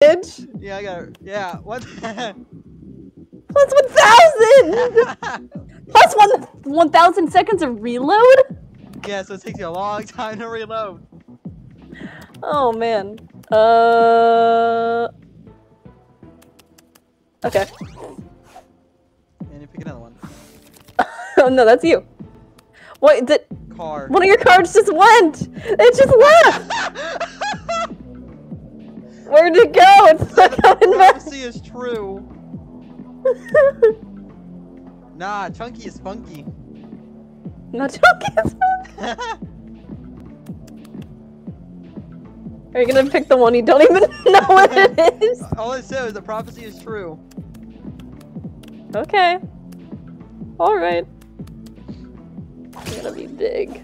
Yeah, I got it. Yeah, what? Plus 1,000! Plus one 1,000 seconds of reload? yeah, so it takes you a long time to reload. Oh man. Uh. Okay. And you pick another one. oh no, that's you. What? Did Car. one of your cards just went? It just left. Where'd it go? It's not coming back. Prophecy is true. Nah, Chunky is funky. Not joking. Are you gonna pick the one you don't even know what it is? All it said is the prophecy is true. Okay. All right. It's gonna be big.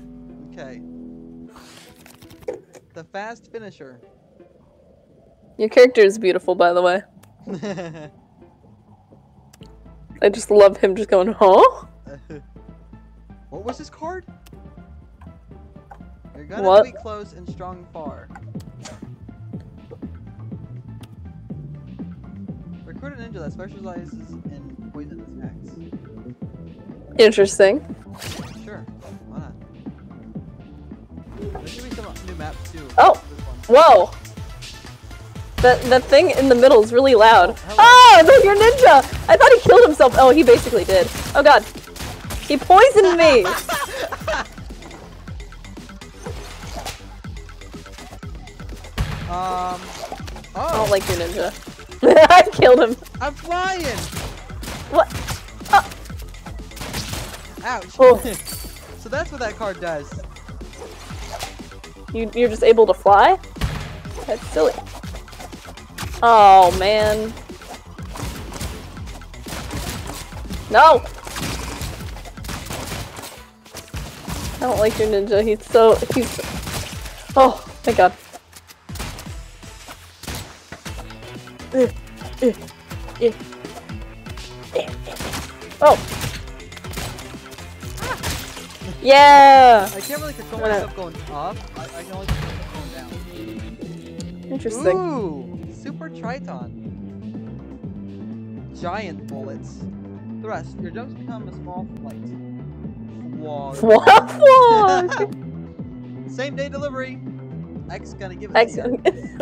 Okay. The fast finisher. Your character is beautiful, by the way. I just love him just going, huh? what was his card? You're gonna What? be close and strong far. Recruit a ninja that specializes in poison attacks. Interesting. Sure, why not? There should be some new maps too. Oh. Whoa! That that thing in the middle is really loud. Oh, look, your ninja! I thought he killed himself. Oh, he basically did. Oh god. He poisoned me! Um. I Oh, don't like your ninja. I killed him. I'm flying! What? Oh, Ouch! Oh. so that's what that card does. you, you're just able to fly? That's silly. Oh, man. No! I don't like your ninja. He's so... He's... Oh, my god. Oh! Yeah! I can't really control myself going up. I, I can only control myself going down. Interesting. Ooh, Super Triton. Giant bullets. Thrust. Your jumps become a small flight. Fuck? Same day delivery. X gonna give it X to you.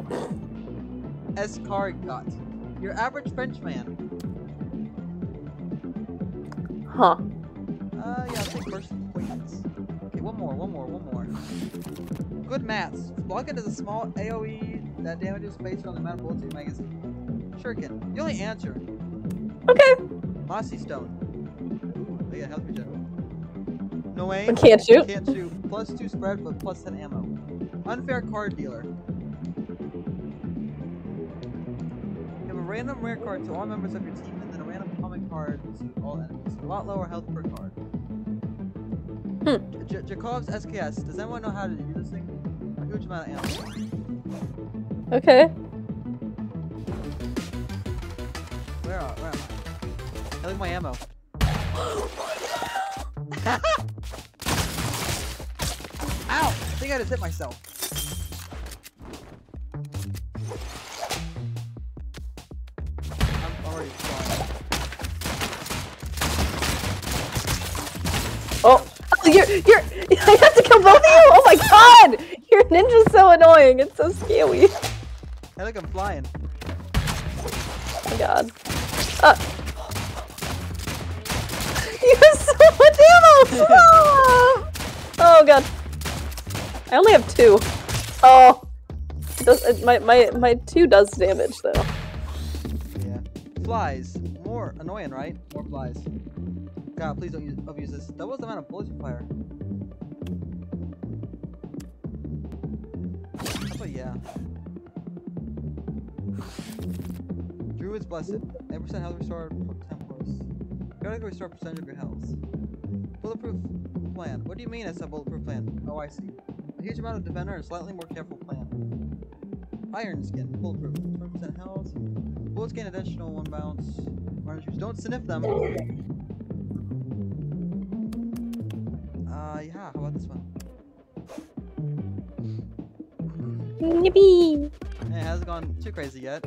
S car got. Your average Frenchman. huh. Uh, yeah, I'll take first acquaintance. Okay, one more, one more, one more. Good maths. Block is a small AoE that damage is based on the amount of bullets in your magazine. Shuriken. The only answer. Okay. Mossy Stone. They got health regen. No aim. Can't shoot. Can't shoot. Plus two spread, but plus ten ammo. Unfair card dealer. Give a random rare card to all members of your team, and then a random common card to all enemies. A lot lower health per card. Hmm. J- Jakov's SKS. Does anyone know how to do this thing? A huge amount of ammo. Okay. Where are, where am I? I like my ammo. Ow! I think I just hit myself. I'm already flying. Oh. oh, you're you're. I have to kill both of you. Oh my god! Your ninja's so annoying. It's so scary. I think I'm flying. Oh my god. Uh. You have so much ammo. Stop! oh god. I only have two. Oh. It does, it, my my my two does damage though. Yeah. Flies. More annoying, right? More flies. God, please don't use, abuse this. That was the amount of bullets you fire. How about yeah? Druid's Blessed. 8% health restored for 10 plus. Periodically restore percentage of your health. Bulletproof plan. What do you mean it's a bulletproof plan? Oh, I see. A huge amount of defender and slightly more careful plan. Iron skin. Bulletproof. 20% health. Bullets gain additional one bounce. Orange. Don't sniff them. Uh, yeah. How about this one? Yippee! Yeah, hasn't gone too crazy yet.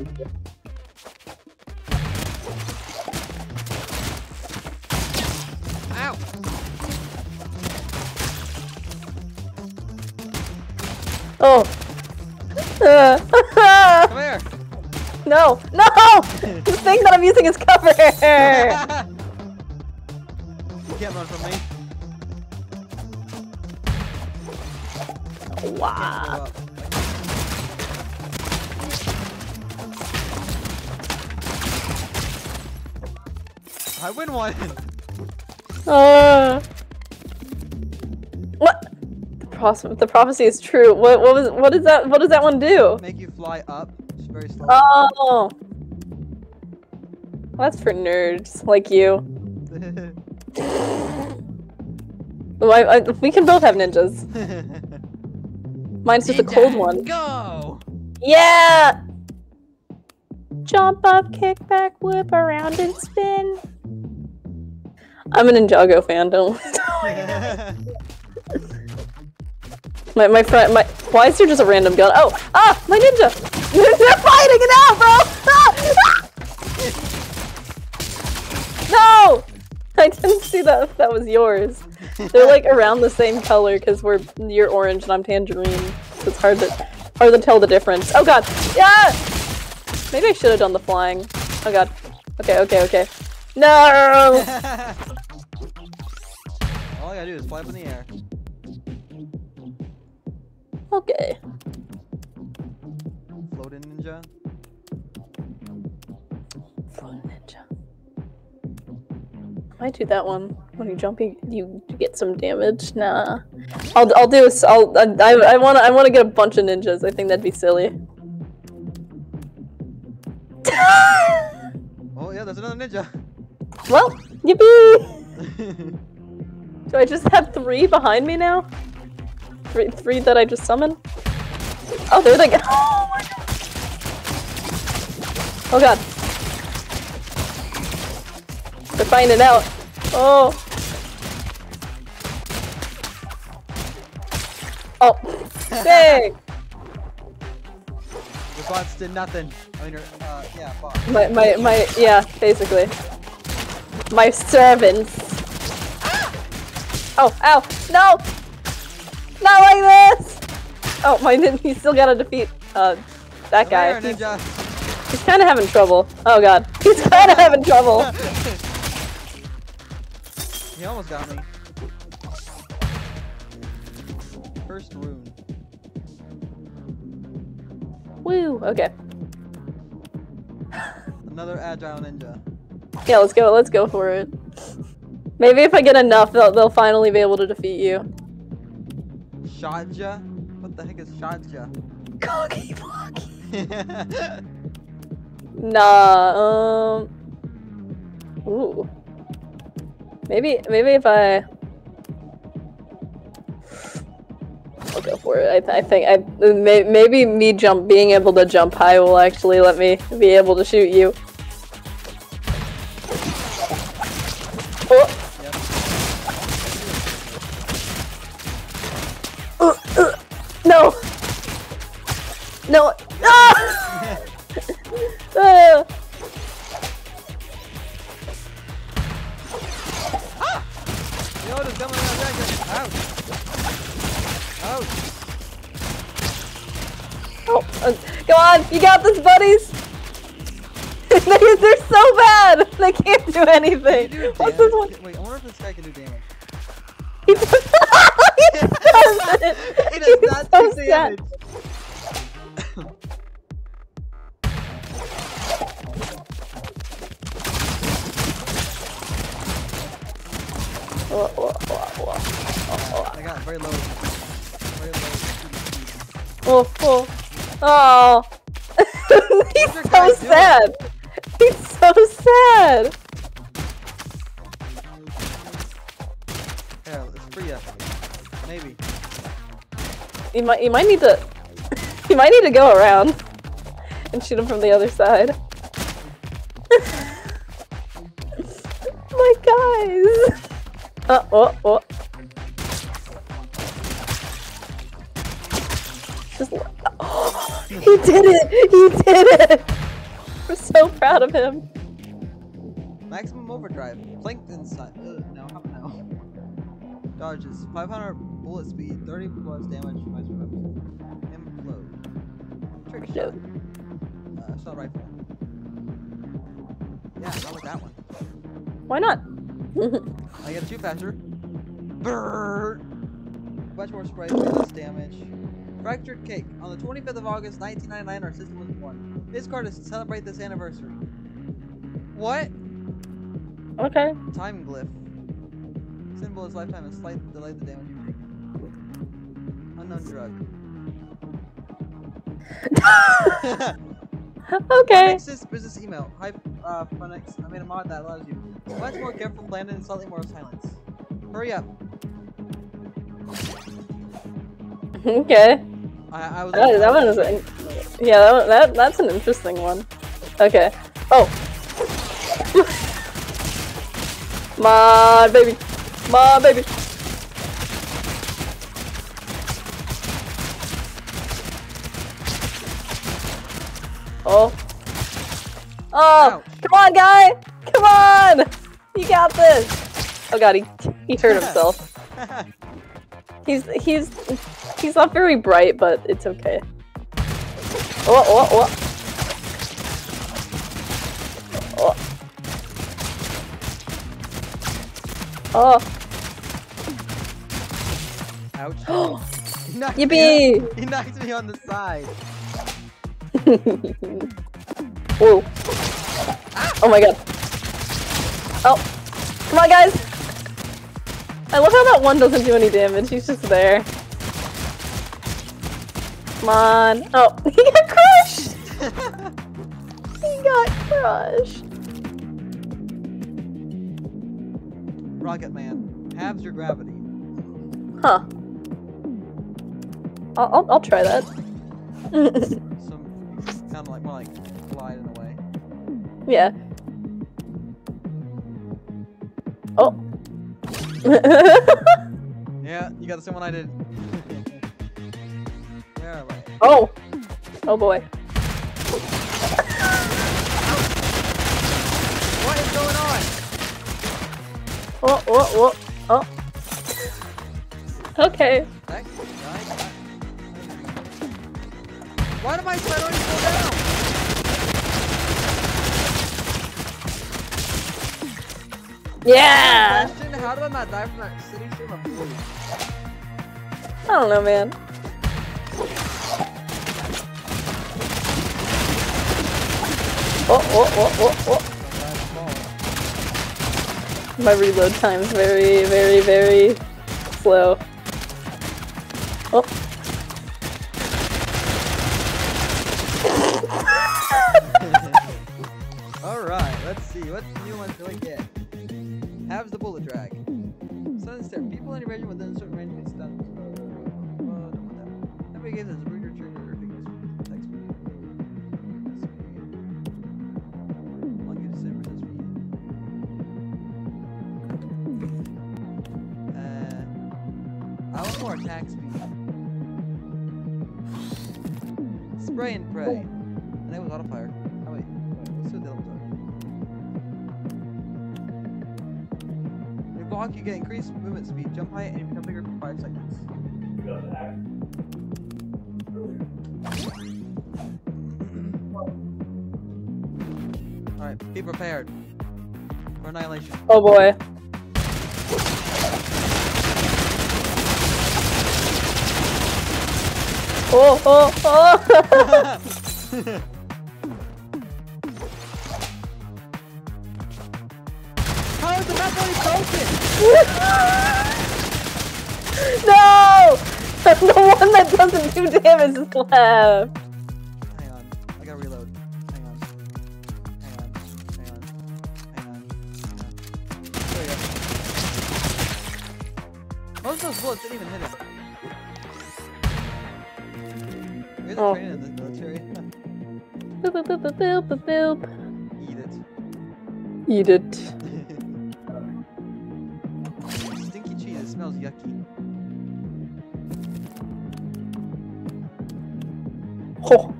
Oh. Come here! no, no! The thing that I'm using is cover. you can't run from me. Wow. I win one! The, the prophecy is true. What? What was? What does that? What does that one do? Make you fly up, very slowly. Oh. That's for nerds like you. Oh, I, I, we can both have ninjas. Mine's just a cold one. Go! Yeah! Jump up, kick back, whip around and spin. I'm an Ninjago fan, don't. my, my friend, my. Why is there just a random gun? Oh! Ah! My ninja! They're fighting it out, bro! Ah! No! I didn't see that that was yours. They're like around the same color because we're you're orange and I'm tangerine. So it's hard to hard to tell the difference. Oh god! Yeah! Maybe I should have done the flying. Oh god. Okay, okay, okay. No! All I gotta do is fly up in the air. Okay. Floating ninja. Floating ninja. Might do that one. When you jump, you, you get some damage. Nah. I'll I'll do. s- I'll I I, I wanna I wanna get a bunch of ninjas. I think that'd be silly. Oh yeah, there's another ninja. well, yippee! Do I just have three behind me now? Three, three that I just summoned? Oh, there they go. Oh my god. Oh god. They're finding out. Oh. Oh. Dang. Your bots did nothing. I mean, your, uh, yeah, bots. My, my, my, yeah, basically. My servants. Oh, ow, no! Not like this! Oh, my, nin- he's still gotta defeat, uh, that guy. He's, he's kinda having trouble. Oh god. He's kinda having trouble. he almost got me. First rune. Woo, okay. Another agile ninja. Yeah, let's go, let's go for it. Maybe if I get enough, they'll, they'll finally be able to defeat you. Shotja? What the heck is Shotja? Cocky blocky. Nah, um... Ooh. Maybe, maybe if I... I'll go for it. I, th I think I may maybe me jump being able to jump high will actually let me be able to shoot you. Ouch. oh, uh, go on, you got this, buddies. They- They're so bad. They can't do anything. Do What's this one? Wait, I wonder if this guy can do damage. He does he doesn't. He does He's not so do damage. Whoa, whoa, whoa, whoa. I got very low. Very low. speed. Whoa, whoa. Oh. He's so doing? sad. He's so sad. Here, let's free ya. Maybe. You might you might need to you might need to go around and shoot him from the other side. My guys. Uh, oh, oh. Just oh, He did it! He did it! We're so proud of him. Maximum overdrive. Planked inside. Ugh, no, how no. Dodges. 500 bullet speed, 30 plus damage. Implode. Trick shot. Uh, assault rifle. Yeah, run with that one. Why not? I get two faster. Brrr. Much more spray, less damage. Fractured Cake. On the 25th of August, 1999, our system was born. This card is to celebrate this anniversary. What? okay. Time glyph. Symbol is lifetime and slight delay the damage you take. Unknown drug. okay. Nexus business email. Hi, uh, Phoenix. I made a mod that allows you much more careful planning and slightly more silence. Hurry up. Okay. I, I was. That, that one is an, yeah, that, one, that that's an interesting one. Okay. Oh. Come on, baby. On, baby. Oh. Oh, Ouch. come on, guy. Come on. You got this. Oh god, he he hurt himself. He's he's he's not very bright, but it's okay. Oh, oh, oh. Oh. oh. Ouch. Oh. He knocked me Yippee! He knocked me on the side. Whoa. Oh my god. Oh. Come on, guys. I love how that one doesn't do any damage. He's just there. Come on. Oh, he got crushed. he got crushed. Rocket Man. Halves your gravity. Huh. I'll, I'll, I'll try that. Some kind of like more like glide in a way. yeah. Oh. Yeah, you got the same one I did. Where am I? oh. Oh boy. What is going on? Oh, oh, oh, oh. Okay. That guy got- Why did my always go down? Yeah! Question, how did I not die from that city stream of blue? I don't know, man. Oh, oh, oh, oh, oh. My reload time is very, very, very slow. Oh. Alright, let's see. What new ones do I get? Halves the bullet drag. Stare. People in your region within a certain height, and you become bigger for 5 seconds. Alright, be prepared. For annihilation. Oh boy. Oh, oh, oh! How is the map already broken? no! the one that doesn't do damage is left. Hang on, I gotta reload. Hang on. Hang on. Hang on. Hang on. Hang on. There we go. Most of those bullets didn't even hit him. Oh. the training in the military. Boop, boop, boop, boop, boop, boop. Eat it. Eat it. Stinky cheese, it smells yucky. Oh.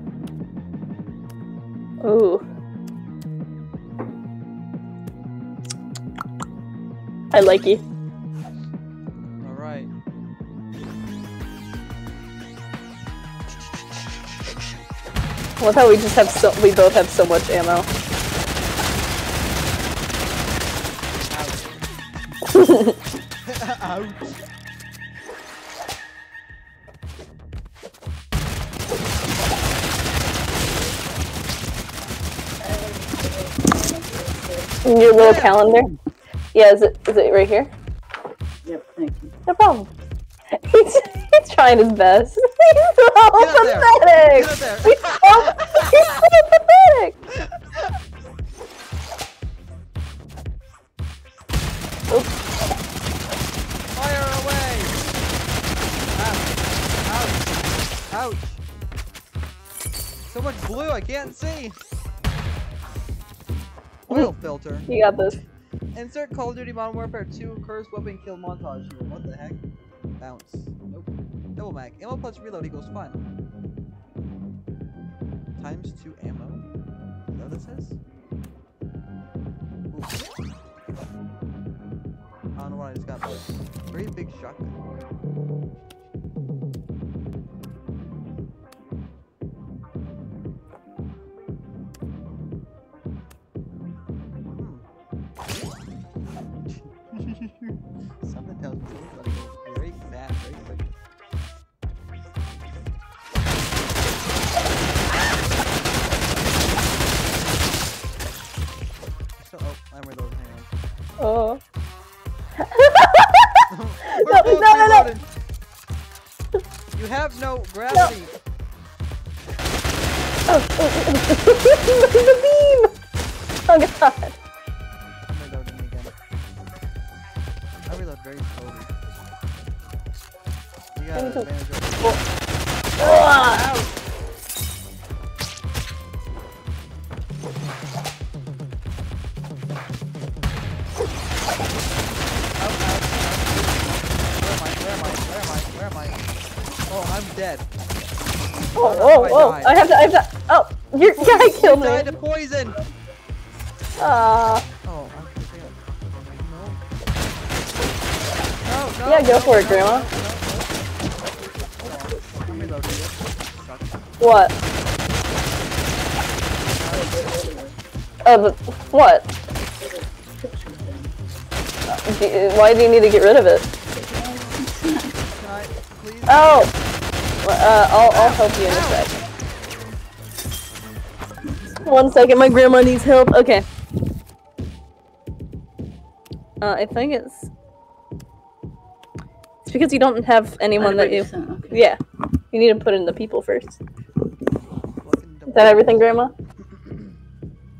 Ooh. I like you. Alright. I love how we just have so we both have so much ammo. Ouch. Your little calendar. Yeah, is it is it right here? Yep, thank you. No problem. He's, he's trying his best. He's so Get up there. pathetic. He's so, he's so pathetic. Fire away! Ouch. Ouch. Ouch. So much blue, I can't see. Oil filter. You got this. Insert Call of Duty Modern Warfare 2 Curse Weapon Kill montage here. What the heck? Bounce. Nope. Double mag. Ammo plus reload equals fun. Times 2 ammo. Is that what it says? Ooh. I don't know what I just got, but very big shotgun. Killed You died me. to poison! Ah. Oh, No. No, no. Yeah, go for it, Grandma. What? Uh, but what? Why do you need to get rid of it? I? Oh! Uh, I'll, I'll help you in a sec. One second, my grandma needs help. Okay. Uh, I think it's... It's because you don't have anyone that you... Okay. Yeah. You need to put in the people first. Is that everything, Grandma?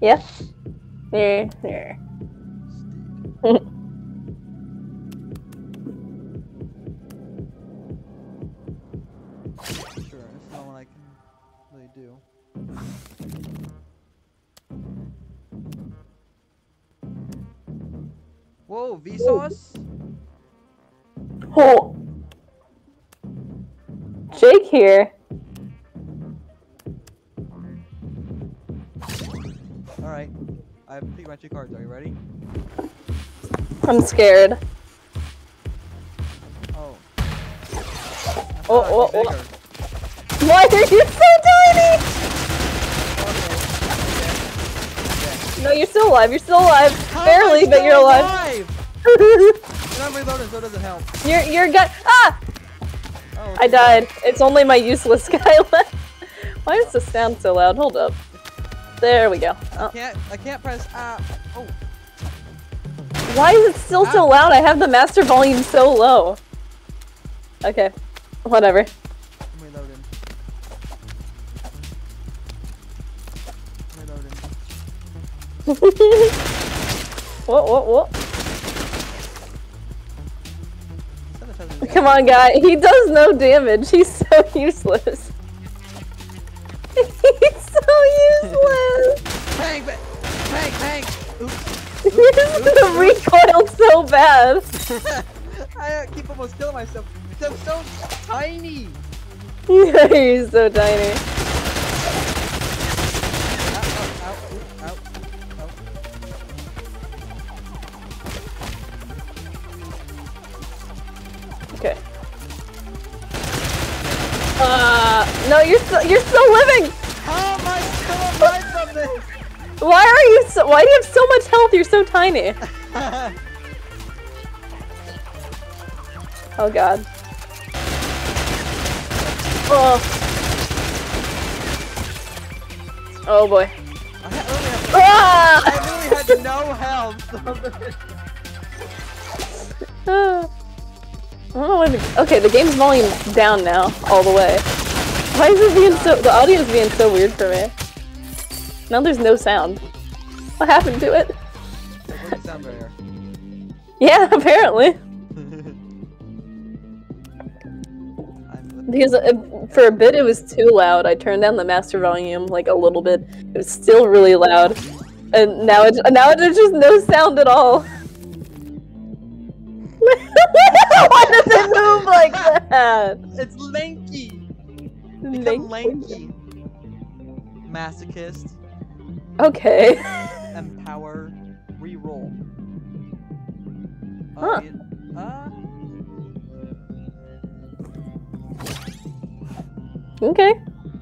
Yeah? Yeah. Yeah. Whoa, Vsauce? Oh! Jake here. Alright. I have much your cards. Are you ready? I'm scared. Oh. Oh, oh, oh. Why are you so tiny? Okay. No, you're still alive. You're still alive. How I Barely, but you're alive. alive? And I'm reloading, so it doesn't help. you're you're got ah! Oh, I died. It's only my useless guy left. Why does the sound so loud? Hold up. There we go. Oh. Can't I can't press ah oh Why is it still so loud? I have the master volume so low. Okay. Whatever. What what what? Come on guy. He does no damage. He's so useless. He's so useless. Bang bang bang bang Oops. the recoil so bad. I uh, keep almost killing myself. I'm so tiny. You're so tiny. Why are you so? Why do you have so much health? You're so tiny. Oh god. Oh. Oh boy. I ha- literally have- Ah! I literally had no health. I don't know why the- okay, the game's volume down now, all the way. Why is it being so- the audio is being so weird for me? Now there's no sound. What happened to it? It doesn't sound better. Yeah, apparently. Because uh, for a bit it was too loud. I turned down the master volume like a little bit. It was still really loud, and now it's now there's just no sound at all. Why does it move like that? It's lanky. Become Link- lanky. Masochist. Okay. Empower. Reroll. Uh, Huh. it- uh, Okay.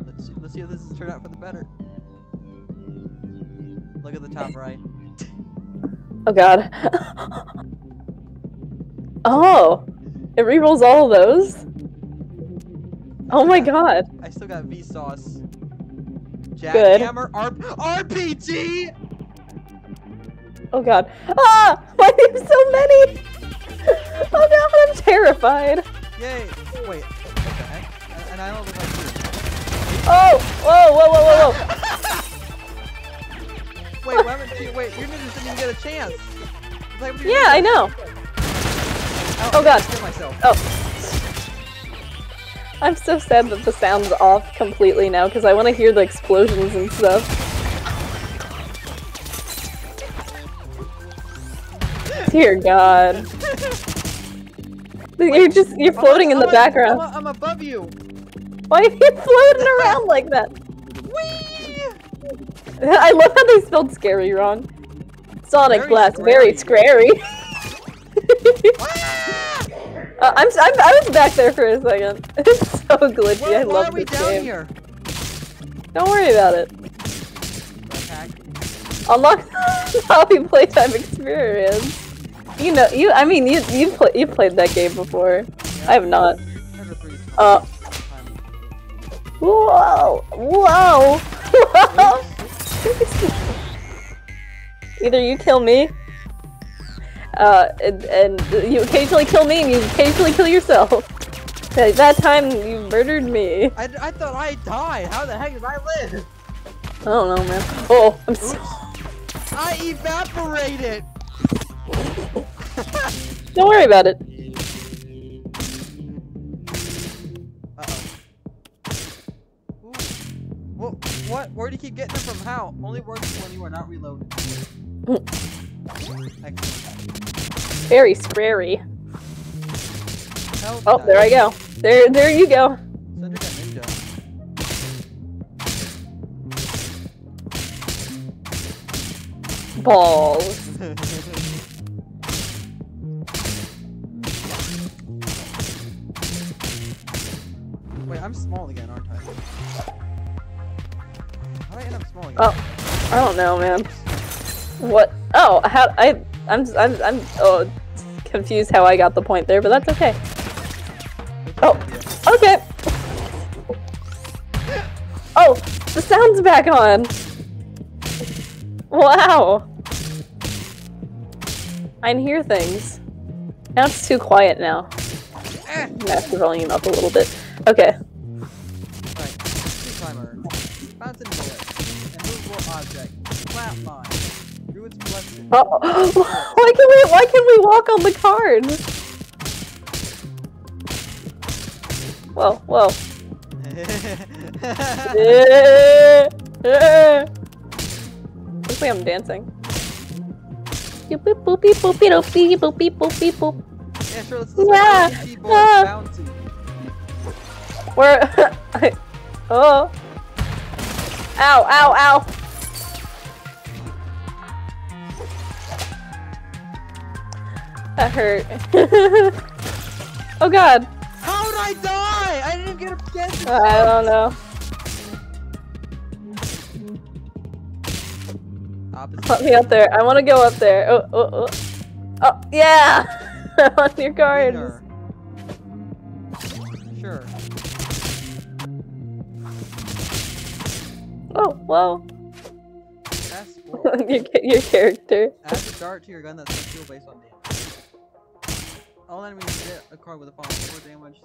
let's see, let's see if this has turned out for the better. Look at the top right. Oh god. oh, it rerolls all of those. Oh my god. I still got Vsauce. Good. Jackhammer R RPG. Oh god. Ah! Why do you have so many? Oh god, I'm terrified. Yay! Wait, what the heck? And- I don't look like you. Oh! Whoa, whoa, whoa, whoa, whoa. Wait, why haven't you? Wait, your ninjas didn't even get a chance. Like, what are you Yeah, I know. Ow, Oh, God. Kill myself. Oh. I'm so sad that the sound's off completely now because I want to hear the explosions and stuff. Dear God. You're just, you're I'm floating in I'm the background. I'm, I'm above you. Why are you floating around like that? Whee! I love how they spelled scary wrong. Sonic Very Blast, very scary. Uh, I'm, I'm, I was back there for a second. It's so glitchy. Why, I why love are we this down game. here? Don't worry about it. Attack. Unlock Poppy Playtime experience. You know, you. I mean, you you play you played that game before. I have not. Uh. Whoa! Whoa! Whoa! Either you kill me, uh, and, and you occasionally kill me, and you occasionally kill yourself. That, that time you murdered me. I, I thought I died. How the heck did I live? I don't know, man. Oh, I'm so. I evaporated. Don't worry about it. Uh oh. What? What? Where do you keep getting them from? How? Only works when you are not reloaded. Excellent. Very scary. Help Oh, there I go. There, there you go. Send that ninja. Balls. Wait, I'm small again, aren't I? How did I end up small again? Oh, I don't know, man. What? Oh, how? I, I'm, I'm, I'm. Oh, confused how I got the point there, but that's okay. Oh, okay. Oh, the sound's back on. Wow. I can hear things. Now it's too quiet now. Eh! Master the volume up a little bit. Okay. Right. Tree climber. Fountain bullet. Immovable object. Druid's blessing. Oh, why can we? Why can we walk on the card? Whoa, whoa. Eh, eh. Looks like I'm dancing. Yeah, sure, let's Yeah, ah. Where? Oh. Ow, ow, ow. That hurt. oh god. How did I die? I didn't get a chance. Uh, I don't know. Opposite. Me up there. I want to go up there. Oh, oh, oh. Oh, yeah! I'm on your guard. Sure. Oh, whoa. That's cool. your, your character. Add the dart to your gun that's fuel based on damage. All enemies get a card with a fall 4 damage.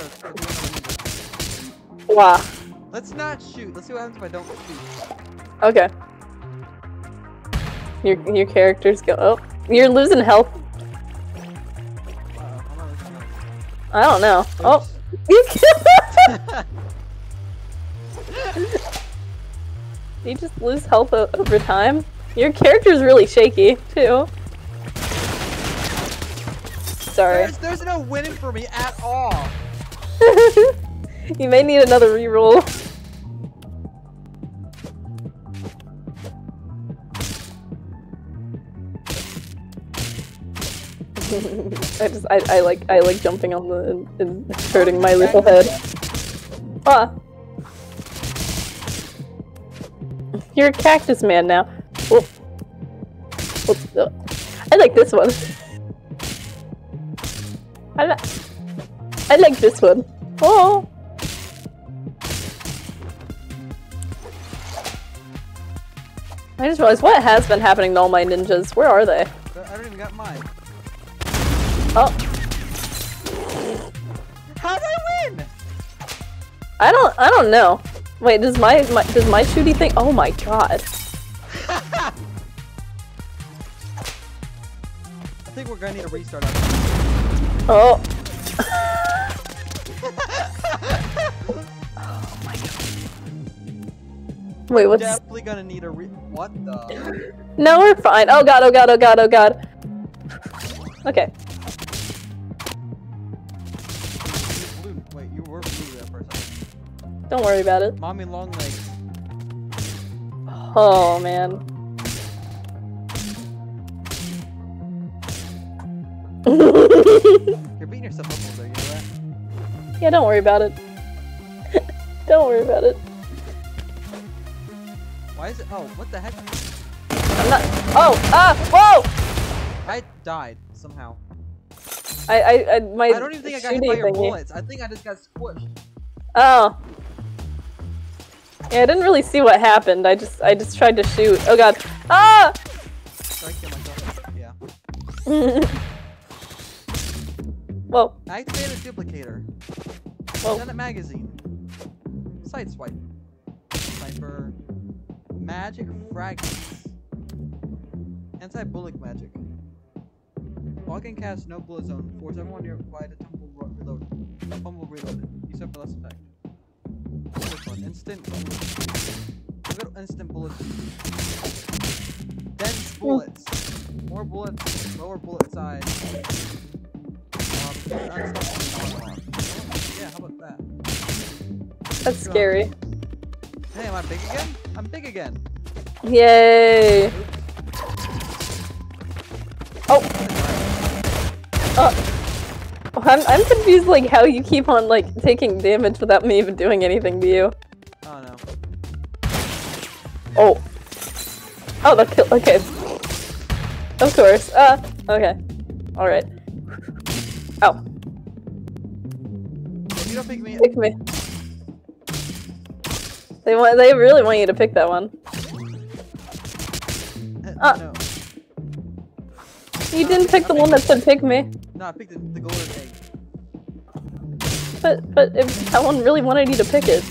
Let's go do another number. Wow. Let's not shoot. Let's see what happens if I don't shoot. Okay. Your your characters go. Oh, you're losing health. Uh-oh, I'm not looking up. I don't know. Oh, you you just lose health o- over time. Your character's really shaky too. Sorry. there's, there's no winning for me at all. you may need another reroll. I just I, I like I like jumping on the and, and hurting my little head. Ah. You're a cactus man now. Whoop. Whoop. Oh. I like this one. I like I like this one. Oh. I just realized what has been happening to all my ninjas. Where are they? I don't even got mine. Oh, How did I win? I don't. I don't know. Wait, does my, my does my shooty thing? Oh my god. I think we're gonna need a restart. Oh. Oh my god. Wait, what's? Definitely gonna need a re- What the? No, we're fine. Oh god. Oh god. Oh god. Oh god. Okay. Don't worry about it. Mommy long legs. Oh man. You're beating yourself up over there, you know that? yeah, don't worry about it. don't worry about it. Why is it? Oh, what the heck? I'm not. Oh. Ah. Whoa. I died somehow. I. I. I my I don't even think I got hit by your thingy- bullets. I think I just got squished. Oh. Yeah, I didn't really see what happened. I just I just tried to shoot. Oh god. Ah! So I myself. Yeah. Whoa. Activate a duplicator. Whoa. It magazine. Sideswipe. Sniper. Magic fragments. Anti-bullet magic. And cast no bullet zone. Force everyone nearby to tumble reload. Tumble reload. Up for less effect. One. Instant. We'll go instant bullets. Dense bullets. More bullets. Lower bullet size. Um. Yeah, how about that? That's scary. Hey, am I big again? I'm big again. Yay. Oh. Oh. I'm, I'm confused like how you keep on like taking damage without me even doing anything to you. Oh no. Oh. Oh, that kill. Okay. Of course. Uh. Okay. All right. Ow. If you don't pick me, Pick me. They want. They really want you to pick that one. Uh, Ah. no. You didn't pick the one that said pick me. No, I picked the, the golden egg. But but if someone really wanted you to pick it.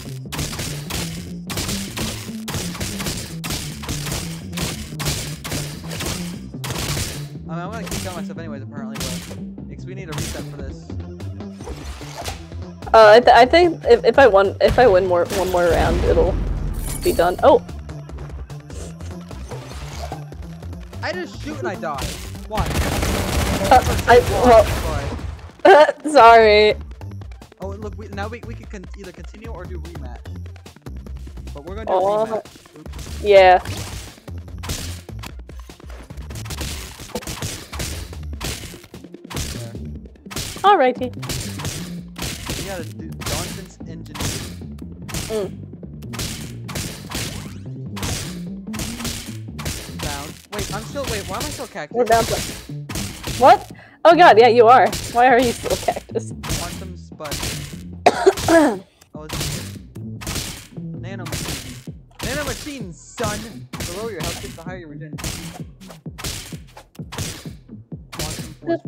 I mean, I'm gonna keep killing myself anyways, apparently, but because we need a reset for this. Uh, I, th I think if, if I won if I win more one more round, it'll be done. Oh, I just shoot and I die. Why? Uh, I well, sorry. Oh, look, we, now we, we can con either continue or do rematch. But we're gonna do a rematch. Oops. Yeah. Alrighty. You gotta do Johnson Reverse engineering. Mm. Down. Wait, I'm still. Wait, why am I still cactus? We're down. What? Oh god, yeah, you are. Why are you still cactus? Quantum spud. oh, it's nano machine. Nano machine, son. The lower your health, the higher your regeneration. Quantum force.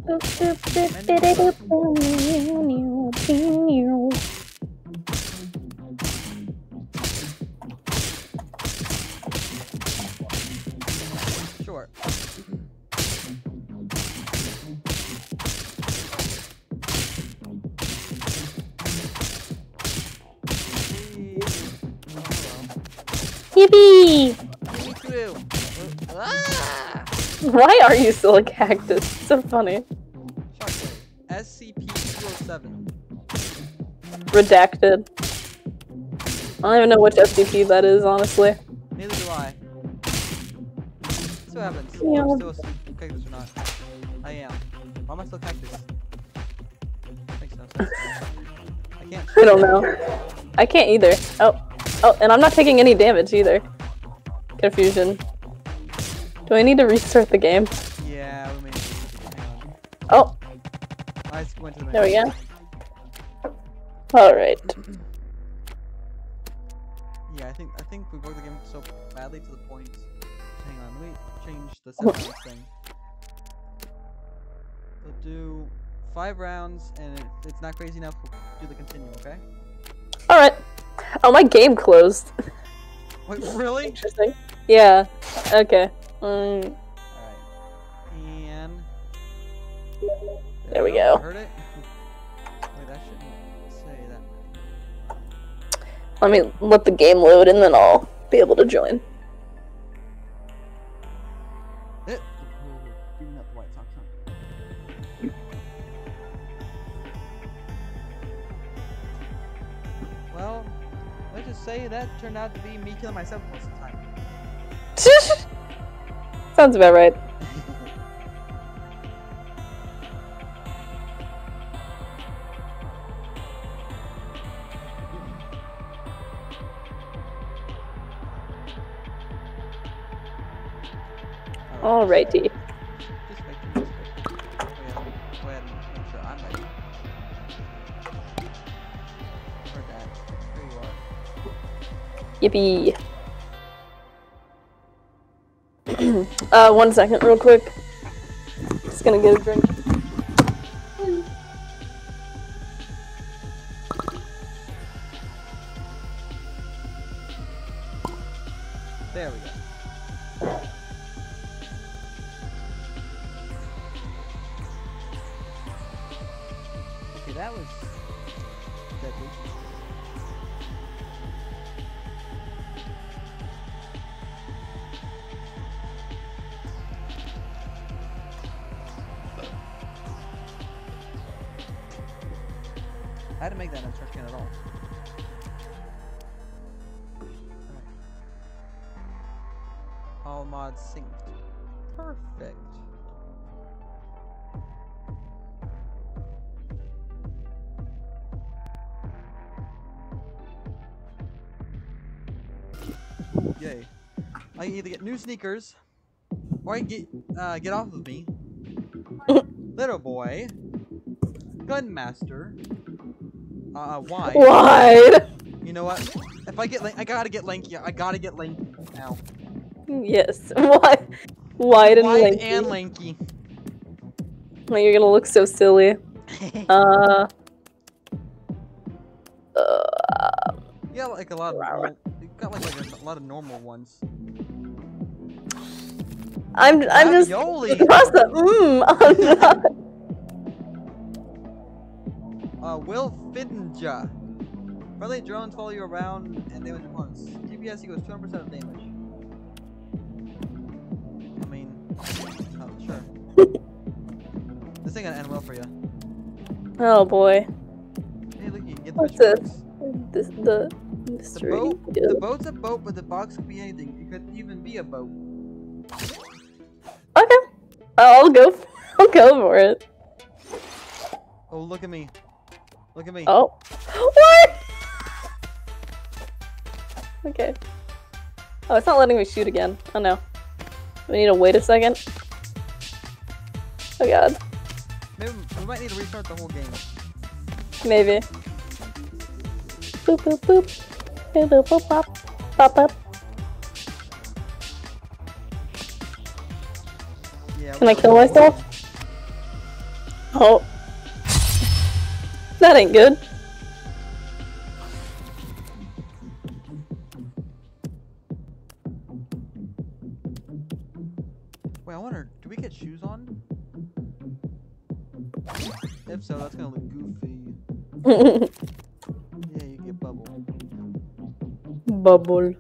Yippee! well. Me too. Ah! Why are you still a cactus? So funny. SCP-207. Redacted. I don't even know which SCP that is, honestly. Neither do I. What happens. Yeah. I'm still a cactus or not. I am. Why am I still cactus? Makes sense. I can't. I don't know. I can't either. Oh. Oh, and I'm not taking any damage either. Confusion. Do I need to restart the game? Yeah, we may. Oh, I just went to the there we go. Alright. Yeah, I think I think we broke the game so badly to the point. Hang on, let me change the oh. settings thing. We'll do five rounds, and if it's not crazy enough, we'll do the continue. Okay? Alright. Oh, my game closed. Wait, really? Interesting. Yeah. Okay. Mm, Alright. And There we go. Heard it? Wait, that shouldn't say that. let me let the game load and then I'll be able to join. Say that turned out to be me killing myself most of the time. Sounds about right. Oh, Alright, Alrighty. Yippee. uh, one second, real quick. Just gonna get a drink. Can either get new sneakers, or I can get uh, get off of me. Little boy. Gunmaster. Uh, why? Wide. You know what? If I get, I gotta get lanky. I gotta get lanky now. Yes. Wide. Wide and Wide lanky. and lanky. You're gonna look so silly. Uh. Uh. yeah, like a lot of. Wow. Normal, you got like, like a, lot of normal ones. I'm. I'm just. Ravioli. Pasta. Mmm. I'm not. Uh, Will Fidinja. Friendly drones follow you around and damage opponents. DPS equals 200% of damage. I mean, oh, sure. this ain't gonna end well for you. Oh boy. Hey, look, you get the What's mystery this? This the The boat, Yeah. the boat's a boat, but the box could be anything. It could even be a boat. Okay. I'll go. f- I'll go for it. Oh, look at me. Look at me. Oh. What? Okay. Oh, it's not letting me shoot again. Oh no. We need to wait a second. Oh god. Maybe we might need to restart the whole game. Maybe. Boop boop boop. Boop boop boop pop. Pop up. Can I kill myself? Oh. That ain't good. Wait, I wonder, do we get shoes on? If so, that's gonna look goofy. Yeah, you get bubble. Bubble.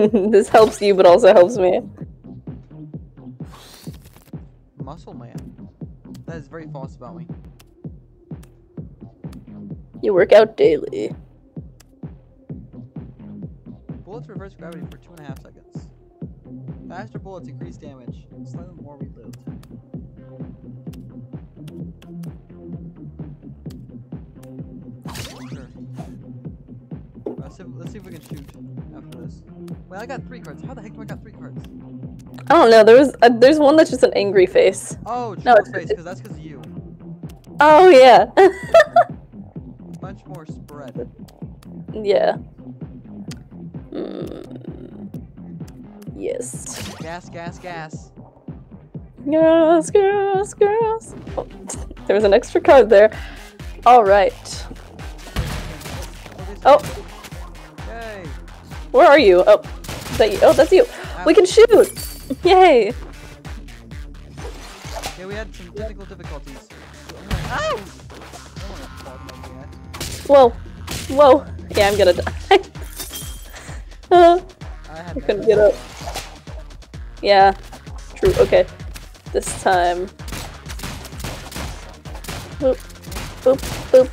this helps you, but also helps me. Muscle man. That is very false about me. You work out daily. Bullets reverse gravity for two and a half seconds. Faster bullets increase damage. Slightly more reload time. Sure. Let's see, let's see if we can shoot after this. Wait, I got three cards. How the heck do I got three cards? I don't know. There was uh, there's one that's just an angry face. Oh, No, it's- space, because that's because of you. Oh yeah. Much more spread. yeah. Mm. Yes. Gas, gas, gas. Yes, yes, yes. Oh, there was an extra card there. All right. Oh! Where are you? Oh, is that you? Oh, that's you. We can shoot. Yay. Yeah, we had some technical difficulties. Ow! I don't wanna fall down yet. Whoa. Whoa. Yeah, I'm gonna die. uh, I I couldn't get up. Yeah. True. Okay. This time. Boop. Boop. Boop.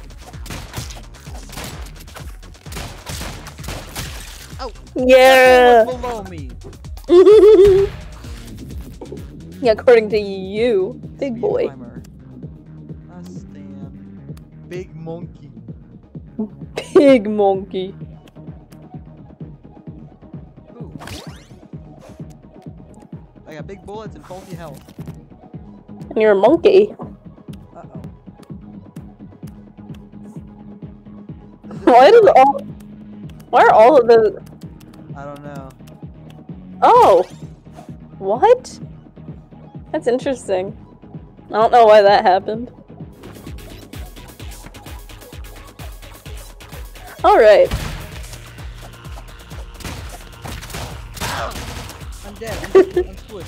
Oh! Yeah. Below me. yeah, according to you, big boy. Big monkey. Big monkey. Ooh. I got big bullets and faulty health. And you're a monkey. Uh oh. Why does all? Why are all of the? I don't know. Oh, what? That's interesting. I don't know why that happened. All right. I'm dead. I'm, I'm squished.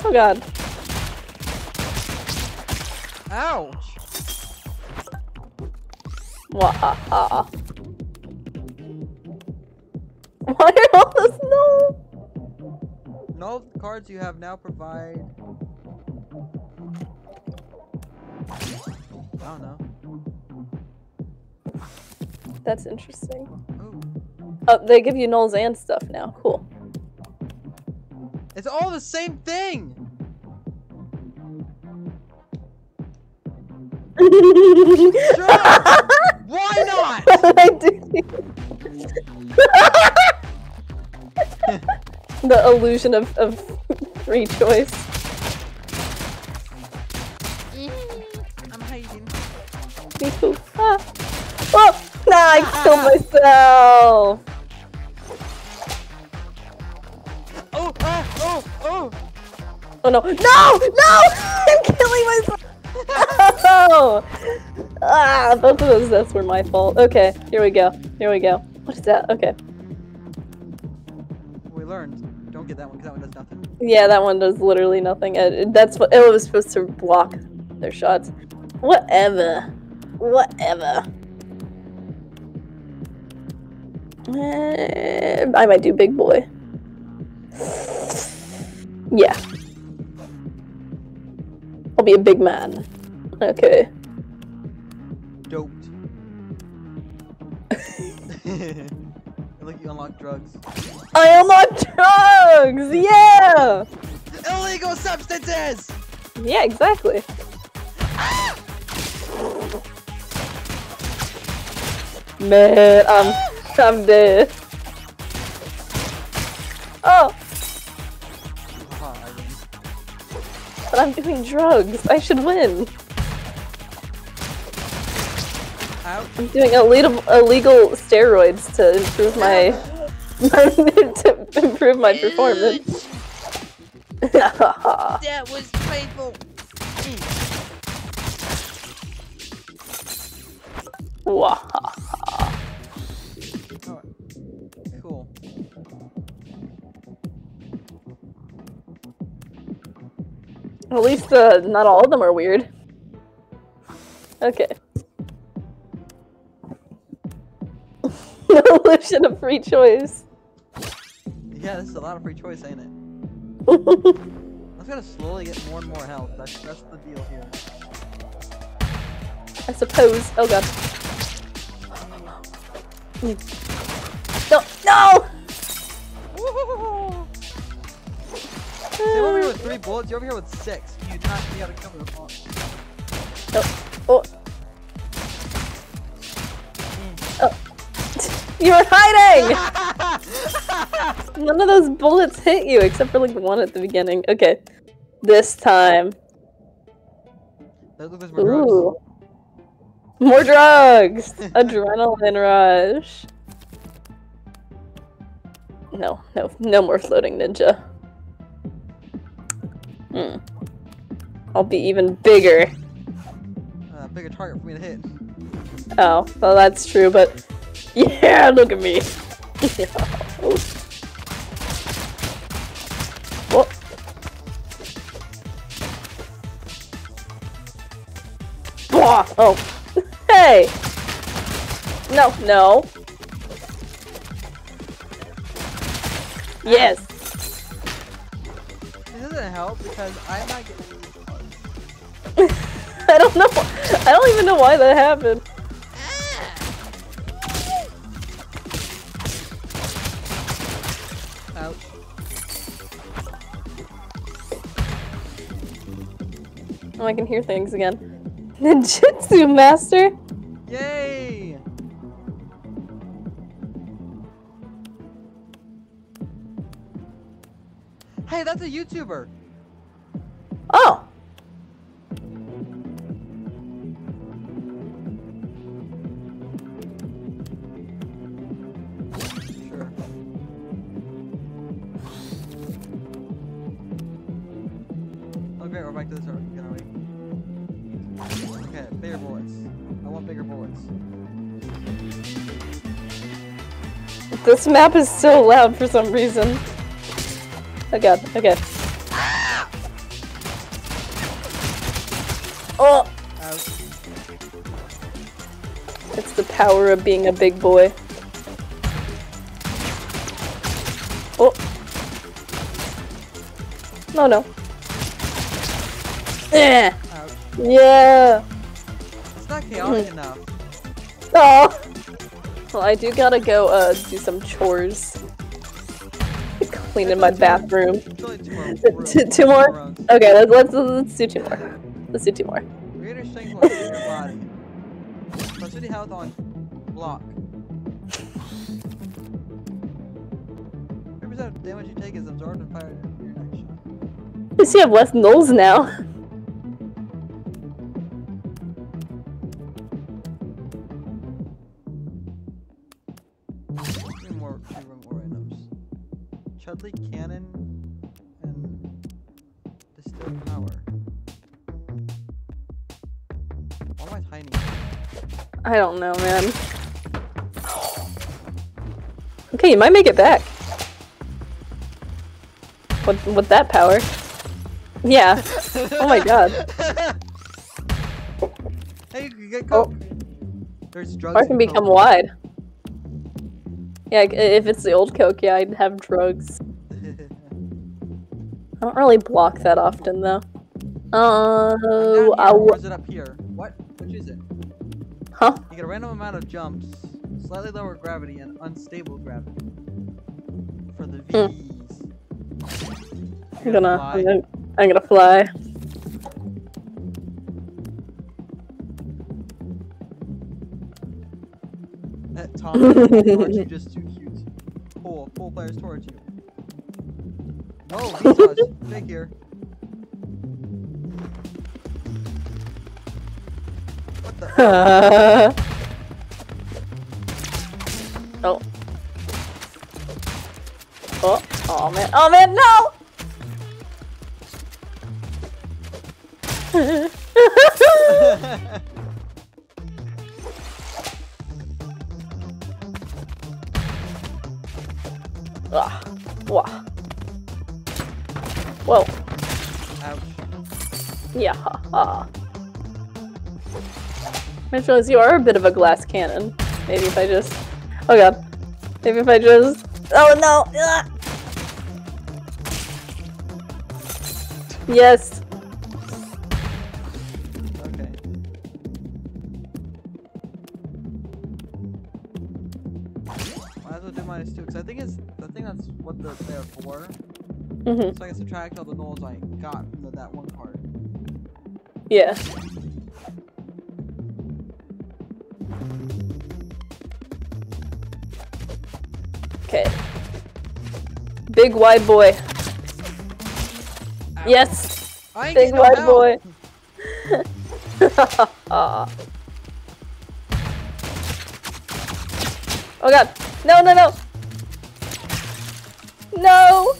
oh god. Ouch! Wah. Why are all this no? No cards you have now provide. I don't know. That's interesting. Ooh. Oh, they give you nulls and stuff now. Cool. It's all the same thing! Up! Why not? I did. the illusion of, of free choice. I'm hiding. Me too. Ah. Oh, nah, I killed myself. Oh, ah, oh, oh! Oh no, no, no! I'm killing myself. No! Ah, both of those deaths were my fault. Okay, here we go. Here we go. What is that? Okay. We learned. Don't get that one because that one does nothing. Yeah, that one does literally nothing. It, that's what it was supposed to block their shots. Whatever. Whatever. Eh, I might do big boy. Yeah. I'll be a big man. Okay. doped. look, you unlock drugs. I unlocked drugs! Yeah! Illegal substances! Yeah, exactly. Man, I'm I'm dead. But I'm doing drugs. I should win. Out. I'm doing illegal illegal steroids to improve my to improve my performance. That was painful. Oh, At least uh, not all of them are weird. Okay. no Illusion of free choice. Yeah, this is a lot of free choice, ain't it? I'm gonna slowly get more and more health. That's that's the deal here. I suppose. Oh god. No, no! I'm over here with three bullets. You're over here with six. You not you gotta cover them all. Oh. Oh. You were hiding! None of those bullets hit you except for like the one at the beginning. Okay. This time. Like drugs. Ooh. More drugs! Adrenaline rush. No, no, no more floating ninja. Hmm. I'll be even bigger. Uh, bigger target for me to hit. Oh, well that's true, but yeah, look at me. What? Blah! Oh, hey! No, no. Yes. Doesn't help because I'm not getting. I don't know. I don't even know why that happened. Ouch. Oh, I can hear things again. Ninjutsu master. Yay! Hey, that's a YouTuber. Oh. Sure. Okay, we're back to this again, are we? Okay, bigger bullets. I want bigger bullets. This map is so loud for some reason. Oh god, okay. Oh! Ouch. It's the power of being a big boy. Oh! No, no. Yeah! Ouch. Yeah! It's not chaotic enough. Oh! Well, I do gotta go, uh, do some chores. Cleaning my bathroom. Two more. Two- rooms. two- two more? Okay, let's, let's, let's do two more. Let's do two more. Greater strength hit your body. Plus 50 health on block. 50% damage you take is absorbed and fired in your next shot. At least you have less nulls now. Chudley cannon and distilled power. Why am I tiny? I don't know, man. Okay, you might make it back. With, with that power. Yeah. Oh my god. hey, you can get Oh. coke. There's drugs. Or can become coke. wide. Yeah, if it's the old Coke, yeah, I'd have drugs. I don't really block that often, though. Oh, down I here, w- or is it up here? What? Which is it? Huh? You get a random amount of jumps, slightly lower gravity, and unstable gravity. For the Hmm. V's. I'm You're gonna, fly. I'm gonna, I'm gonna fly. Uh, Tom, aren't just too cute? Pull, pull players towards you. No, he touch. Take here. What the? oh. Oh, oh man, oh man, no! Ah, wah. Whoa, Ouch. yeah, ha, ha. I just realized you are a bit of a glass cannon. Maybe if I just, oh god, maybe if I just, oh no. Yes, hmm So I can subtract all the nulls I got from the, that one card. yeah. Okay. Big wide boy. Ow. Yes, big no wide help. boy. Oh god. No, no, no. No.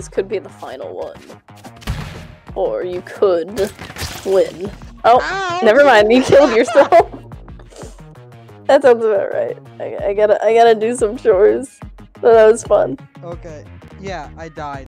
This could be the final one. Or you could win. Oh, Ow! never mind. You killed yourself. that sounds about right. I, I gotta, I gotta do some chores. So that was fun. Okay. Yeah, I died.